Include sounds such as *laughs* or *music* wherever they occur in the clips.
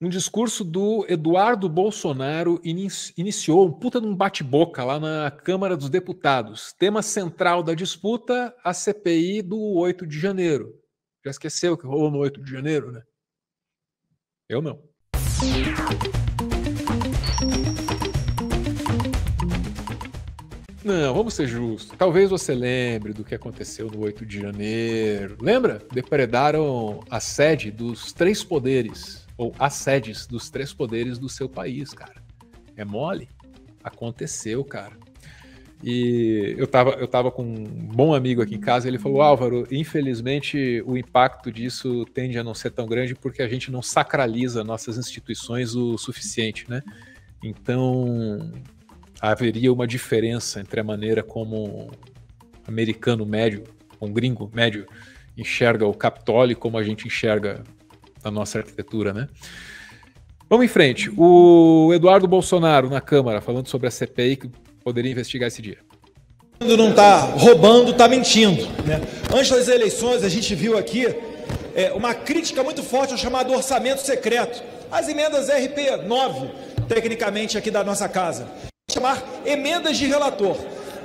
um discurso do Eduardo Bolsonaro iniciou um puta de um bate-boca lá na Câmara dos Deputados. Tema central da disputa, a CPI do 8 de janeiro. Já esqueceu que rolou no 8 de janeiro, né? Eu não. Não, vamos ser justos. Talvez você lembre do que aconteceu no 8 de janeiro. Lembra? Depredaram a sede dos três poderes, ou as sedes dos três poderes do seu país, cara. É mole? Aconteceu, cara. E eu tava, eu tava com um bom amigo aqui em casa, ele falou: Álvaro, infelizmente o impacto disso tende a não ser tão grande porque a gente não sacraliza nossas instituições o suficiente, né? Então, haveria uma diferença entre a maneira como um americano médio, um gringo médio, enxerga o Capitólio como a gente enxerga a nossa arquitetura, né? Vamos em frente. O Eduardo Bolsonaro na Câmara falando sobre a CPI que poderia investigar esse dia. Não está roubando, está mentindo. Né? Antes das eleições, a gente viu aqui é, uma crítica muito forte ao chamado orçamento secreto. As emendas RP 9, tecnicamente aqui da nossa casa chamar emendas de relator.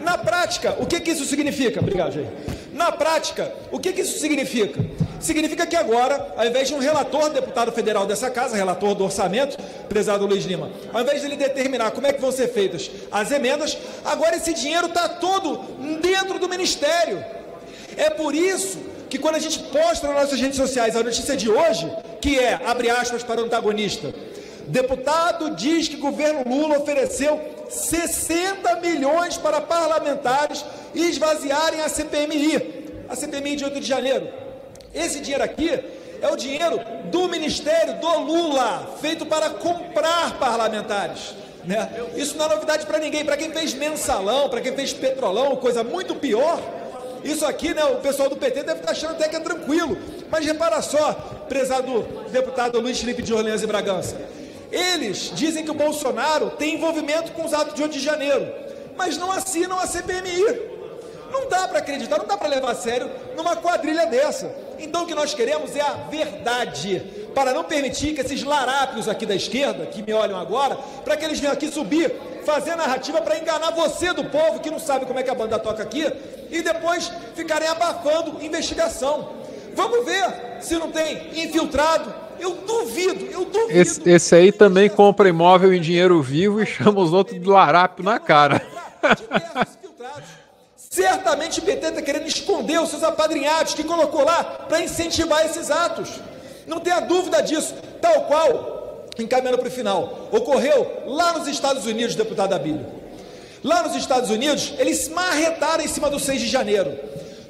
Na prática, o que, que isso significa? Obrigado, Jair. Na prática, o que, que isso significa? Significa que agora, ao invés de um relator, deputado federal dessa casa, relator do orçamento, prezado Luiz Lima, ao invés de ele determinar como é que vão ser feitas as emendas, agora esse dinheiro está todo dentro do ministério. É por isso que quando a gente posta nas nossas redes sociais a notícia de hoje, que é, abre aspas para o antagonista, deputado diz que governo Lula ofereceu 60 milhões para parlamentares esvaziarem a CPMI, a CPMI de 8 de janeiro. Esse dinheiro aqui é o dinheiro do Ministério do Lula, feito para comprar parlamentares. Né? Isso não é novidade para ninguém, para quem fez mensalão, para quem fez petrolão, coisa muito pior. Isso aqui, né, o pessoal do PT deve estar achando até que é tranquilo. Mas repara só, prezado deputado Luiz Felipe de Orleans e Bragança. Eles dizem que o Bolsonaro tem envolvimento com os atos de 8 de janeiro, mas não assinam a CPMI. Não dá para acreditar, não dá para levar a sério numa quadrilha dessa. Então o que nós queremos é a verdade, para não permitir que esses larápios aqui da esquerda, que me olham agora, para que eles venham aqui subir, fazer narrativa para enganar você do povo que não sabe como é que a banda toca aqui, e depois ficarem abafando investigação. Vamos ver se não tem infiltrado, eu duvido, eu duvido. Esse, esse aí também compra imóvel em dinheiro vivo e chama os outros de larápio na cara. Certamente o PT está querendo esconder os seus apadrinhados que colocou lá para incentivar esses atos. Não tenha dúvida disso. Tal qual, encaminhando para o final, ocorreu lá nos Estados Unidos, deputado Abílio. Lá nos Estados Unidos, eles marretaram em cima do 6 de janeiro.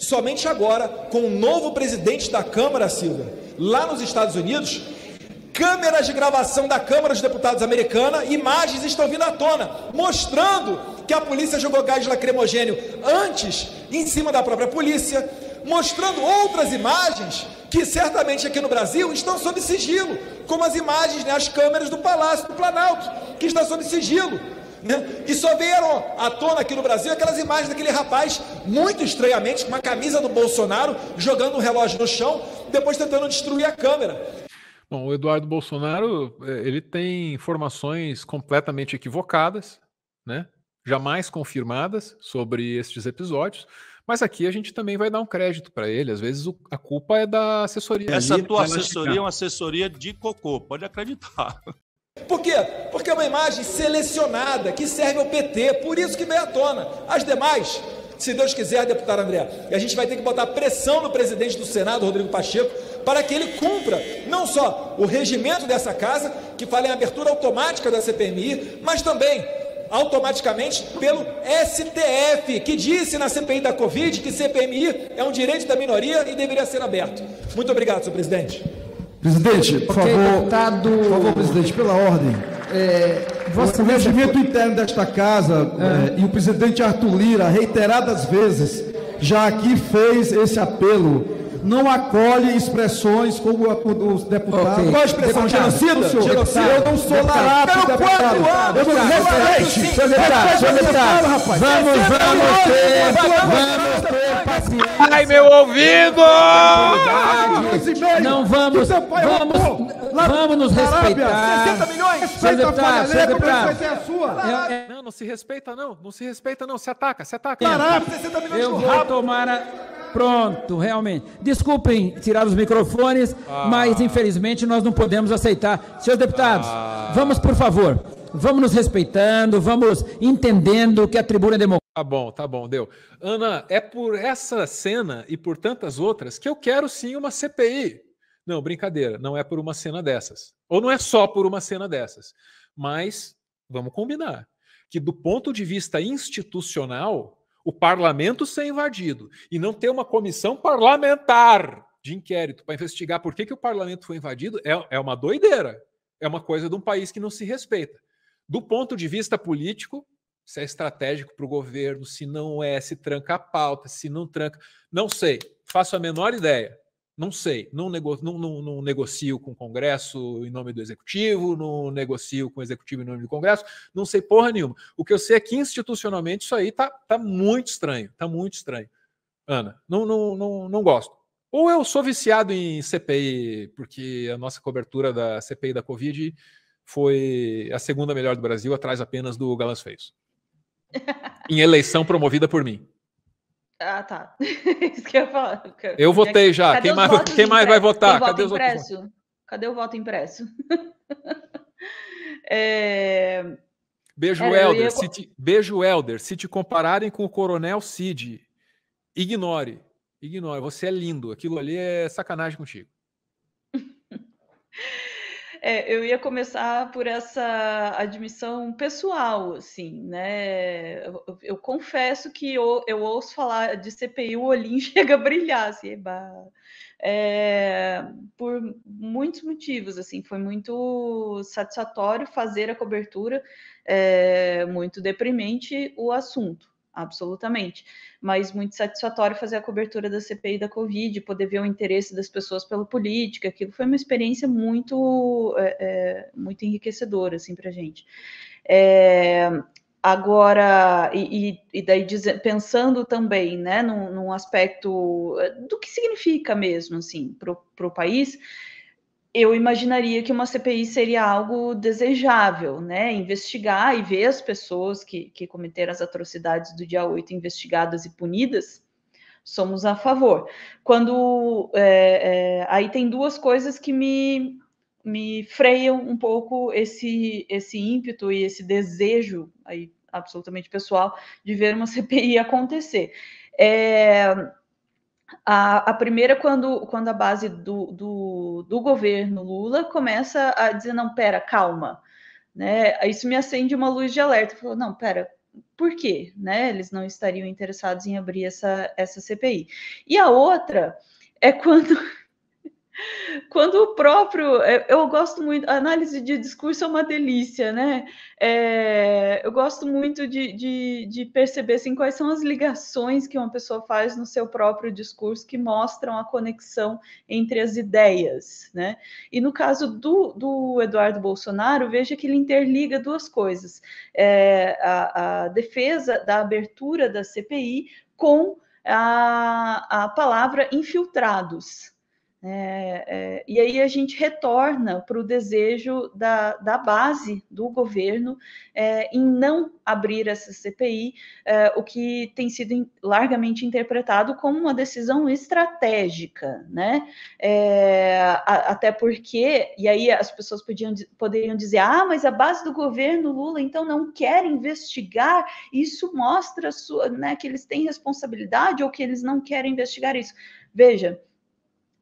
Somente agora, com o novo presidente da Câmara, Silva, lá nos Estados Unidos, câmeras de gravação da Câmara dos Deputados americana, imagens estão vindo à tona, mostrando que a polícia jogou gás lacrimogênio antes em cima da própria polícia, mostrando outras imagens que certamente aqui no Brasil estão sob sigilo, como as imagens, né, as câmeras do Palácio do Planalto, que está sob sigilo. Né? E só vieram à tona aqui no Brasil aquelas imagens daquele rapaz, muito estranhamente, com uma camisa do Bolsonaro, jogando um relógio no chão, depois tentando destruir a câmera. Bom, o Eduardo Bolsonaro, eh, ele tem informações completamente equivocadas, né? Jamais confirmadas sobre estes episódios. Mas aqui a gente também vai dar um crédito para ele. Às vezes o, a culpa é da assessoria. Essa tua assessoria é uma assessoria de cocô, pode acreditar. Por quê? Porque é uma imagem selecionada que serve ao PT, por isso que veio à tona. As demais, se Deus quiser, deputado André, e a gente vai ter que botar pressão no presidente do Senado, Rodrigo Pacheco, para que ele cumpra não só o regimento dessa casa, que fala em abertura automática da CPMI, mas também automaticamente pelo STF, que disse na CPI da Covid que CPMI é um direito da minoria e deveria ser aberto. Muito obrigado, senhor presidente. Presidente, por okay, favor, deputado... por favor, presidente, pela ordem. É, o regimento interno desta casa é. É, e o presidente Arthur Lira, reiteradas vezes, já aqui fez esse apelo não acolhe expressões como os deputados. Okay. Qual a expressão? Genocida? Genocida. Eu não sou larato, deputado. Eu não sou leite. Senhor deputado, vamos, vamos ter, vamos ter paciência. Ai, meu ouvido! Não vamos, vamos... lá Vamos nos respeitar. 60 milhões. Respeita a Faria Lima, vai ser a sua. Não, não se respeita não, não se respeita não, se ataca, se ataca. Arábia, 60 milhões Eu vou tomar a... Pronto, realmente. Desculpem tirar os microfones, ah. mas infelizmente nós não podemos aceitar. Senhores deputados, ah. vamos por favor, vamos nos respeitando, vamos entendendo que a tribuna é democrática. Tá bom, tá bom, deu. Ana, é por essa cena e por tantas outras que eu quero sim uma CPI. Não, brincadeira, não é por uma cena dessas. Ou não é só por uma cena dessas. Mas vamos combinar que do ponto de vista institucional, o parlamento ser invadido e não ter uma comissão parlamentar de inquérito para investigar por que, que o parlamento foi invadido é, é uma doideira. É uma coisa de um país que não se respeita. Do ponto de vista político, se é estratégico para o governo, se não é, se tranca a pauta, se não tranca. Não sei, faço a menor ideia. Não sei, não, nego, não, não, não, negocio com o Congresso em nome do Executivo, não negocio com o Executivo em nome do Congresso, não sei porra nenhuma. O que eu sei é que institucionalmente isso aí tá, tá muito estranho, tá muito estranho. Ana, não, não, não, não gosto. Ou eu sou viciado em CPI, porque a nossa cobertura da CPI da Covid foi a segunda melhor do Brasil, atrás apenas do Galãs Feios. *laughs* em eleição promovida por mim. Ah, tá. *laughs* Isso que eu ia falar. Eu votei já. Cadê quem mais, quem mais vai votar? Cadê os impresso? Votos? Cadê o voto impresso? *laughs* é... Beijo, Era, Helder. Ia... Se te... Beijo, Helder. Se te compararem com o Coronel Cid, ignore. Ignore. Você é lindo. Aquilo ali é sacanagem contigo. *laughs* É, eu ia começar por essa admissão pessoal, assim, né? Eu, eu confesso que eu, eu, ouço falar de CPI, o olhinho *laughs* chega a brilhar, assim, é, por muitos motivos, assim, foi muito satisfatório fazer a cobertura, é, muito deprimente o assunto absolutamente. Mas muito satisfatório fazer a cobertura da CPI da Covid, poder ver o interesse das pessoas pela política, aquilo foi uma experiência muito, é, é, muito enriquecedora, assim, para a gente. É, agora, e, e daí pensando também, né, num, num, aspecto do que significa mesmo, assim, para o país, eu imaginaria que uma CPI seria algo desejável, né? Investigar e ver as pessoas que, que cometeram as atrocidades do dia 8 investigadas e punidas, somos a favor. Quando. É, é, aí tem duas coisas que me, me freiam um pouco esse, esse ímpeto e esse desejo aí, absolutamente pessoal de ver uma *laughs* CPI acontecer. É, a, a, primeira, quando, quando a base do, do, do, governo Lula começa a dizer, não, pera, calma, né? Isso me acende uma luz de alerta. Falou, não, pera, por quê? Né? Eles não estariam interessados em abrir essa, essa CPI. E a outra é quando quando o próprio. É, eu gosto muito. Análise de discurso é uma delícia, né? É, eu gosto muito de, de, de, perceber assim, quais são as ligações que uma pessoa faz no seu próprio discurso que mostram a conexão entre as ideias, né? E no caso do, do Eduardo Bolsonaro, veja que ele interliga duas coisas: é, a, a defesa da abertura da CPI com a, a palavra infiltrados. É, é, e aí a gente retorna para o desejo da, da, base do governo é, em não abrir essa CPI, é, o que tem sido largamente interpretado como uma decisão estratégica, né? É, a, até porque, e aí as pessoas podiam, poderiam dizer, ah, mas a base do governo Lula então não quer investigar, isso mostra sua, né, que eles têm responsabilidade ou que eles não querem investigar isso. Veja,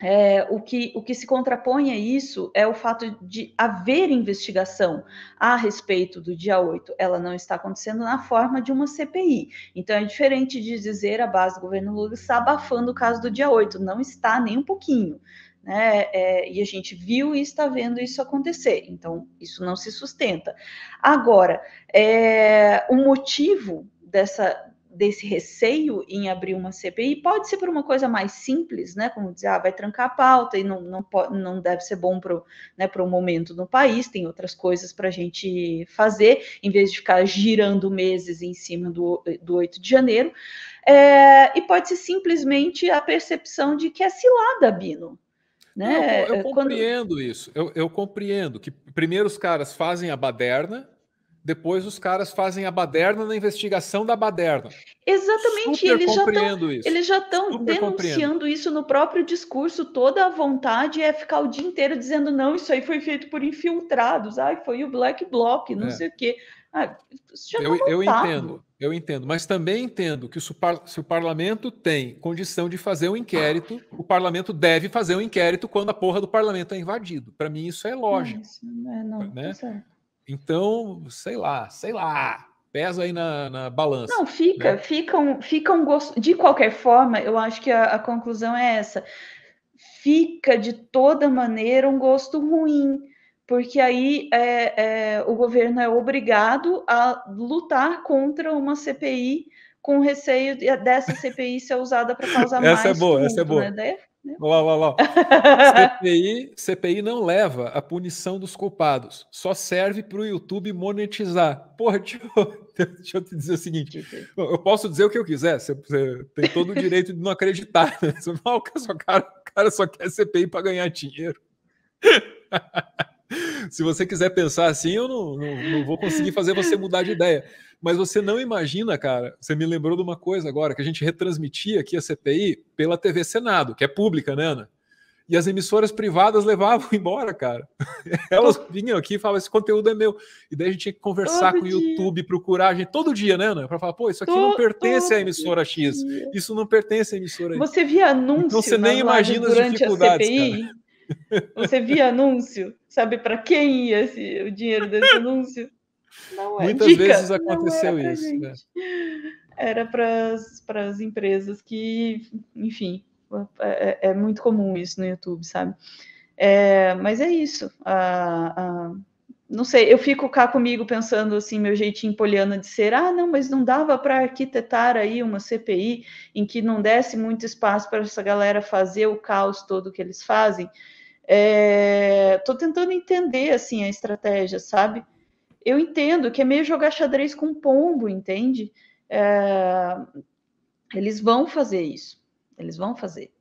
é, o, que, o que se contrapõe a isso é o fato de haver investigação a respeito do dia 8. Ela não está acontecendo na forma de uma CPI. Então, é diferente de dizer a base do governo Lula está abafando o caso do dia 8. Não está nem um pouquinho. Né? É, e a gente viu e está vendo isso acontecer. Então, isso não se sustenta. Agora, é, o motivo dessa, desse receio em abrir uma CPI pode ser por uma coisa mais simples, né? Como dizer, ah, vai trancar a pauta e não, não, pode, não deve ser bom para o né, momento no país, tem outras coisas para a gente fazer, em vez de ficar girando meses em cima do, do 8 de janeiro. É, e pode ser simplesmente a percepção de que é cilada, Bino. Né? Eu, eu compreendo Quando... isso. Eu, eu compreendo que primeiro os caras fazem a baderna depois os caras fazem a baderna na investigação da baderna. Exatamente, Super eles já, tão, eles já estão denunciando isso no próprio discurso. Toda a vontade é ficar o dia inteiro dizendo: não, isso aí foi feito por infiltrados, ai, foi o Black Bloc, não é. sei o quê. Ah, eu, tá eu entendo, eu entendo, mas também entendo que se o, par, se o parlamento tem condição de fazer um inquérito, o parlamento deve fazer um inquérito quando a porra do parlamento é invadido. Para mim, isso é lógico. Não, é, não, né? Tá então, sei lá, sei lá, pesa aí na, na balança. Não, fica, né? fica, um, fica um gosto. De qualquer forma, eu acho que a, a conclusão é essa. Fica de toda maneira um gosto ruim, porque aí é, é, o governo é obrigado a lutar contra uma CPI com receio dessa CPI ser usada para causar essa mais. Essa é boa, essa é boa. Né? Lá, lá, lá. CPI, CPI não leva a punição dos culpados, só serve para o YouTube monetizar. Porra, *laughs* deixa eu, deixa eu, te dizer o seguinte: eu posso dizer o que eu quiser, você, você tem todo o direito de não acreditar. Né? *laughs* Você fala, o cara, o cara só quer CPI para ganhar dinheiro. *laughs* *laughs* Se você quiser pensar assim, eu não, não, não vou conseguir fazer você mudar de ideia. Mas você não imagina, cara, você me lembrou de uma coisa agora, que a gente retransmitia aqui a CPI pela TV Senado, que é pública, né, Ana? E as emissoras privadas levavam *laughs* embora, cara. *laughs* Elas vinham aqui e falavam: esse conteúdo é meu. E daí a gente tinha que conversar todo com o YouTube, procurar a gente todo dia, né, Ana? Para falar: pô, isso aqui todo, não pertence à emissora X. Dia. Isso não pertence à emissora Y. Você via anúncio então, você nem imagina as dificuldades, a CPI? Cara. Você via anúncio? Sabe para quem ia esse, o dinheiro desse anúncio? Não é Muitas dica, vezes aconteceu isso. Né? Era para as empresas que, enfim, é, é, é, muito comum isso no YouTube, sabe? É, mas é isso. não sei, eu fico cá comigo pensando assim, meu jeitinho poliana de ser, ah, não, mas não dava para arquitetar aí uma CPI em que não desse muito espaço para essa galera fazer o caos todo que eles fazem. Estou é, tentando entender assim a estratégia, sabe? eu entendo que é meio jogar xadrez com pombo, entende? É, eles vão fazer isso, eles vão fazer.